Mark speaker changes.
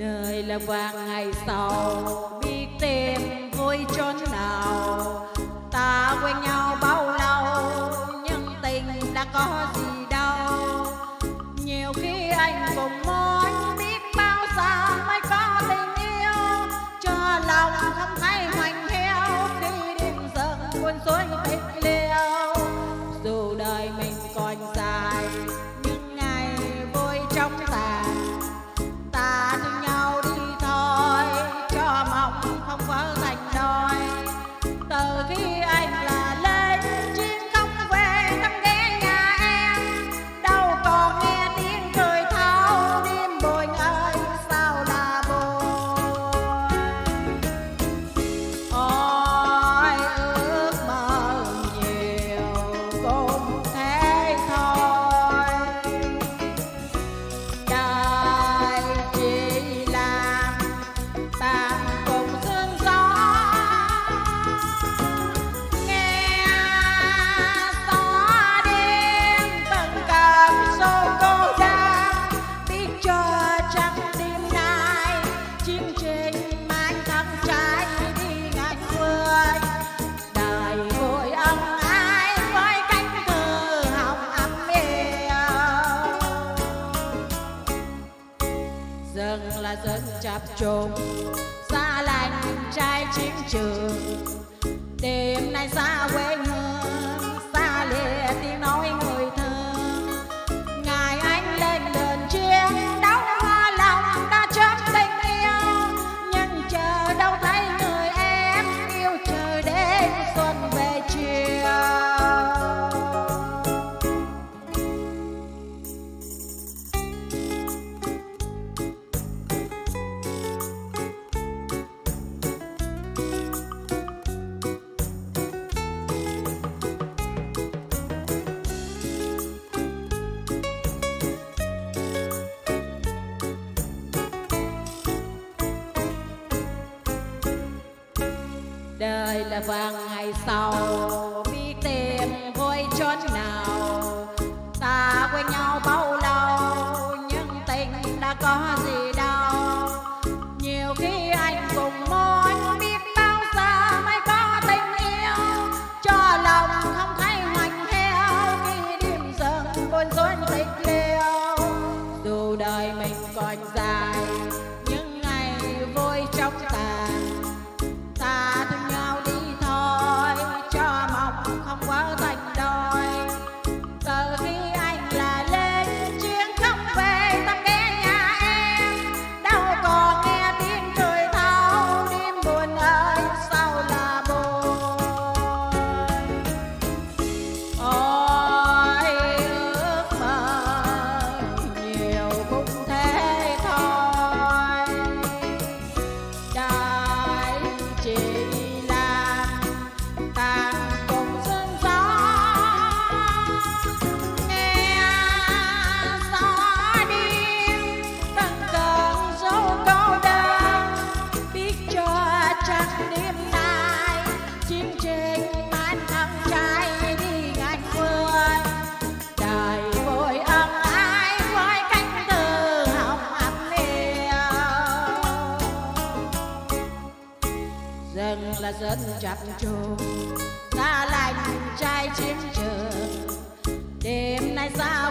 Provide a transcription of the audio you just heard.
Speaker 1: đời là vàng ngày sau biết tìm vui cho nhau. Wow. chập trùng xa lành trai chiến trường đêm nay xa quê hương. đời là vàng ngày sau. Đi tìm vui chốn nào, ta quen nhau bao lâu, nhưng tình đã có gì là dân chặt trồ ta lành trai chiếm chờ. Đêm nay sao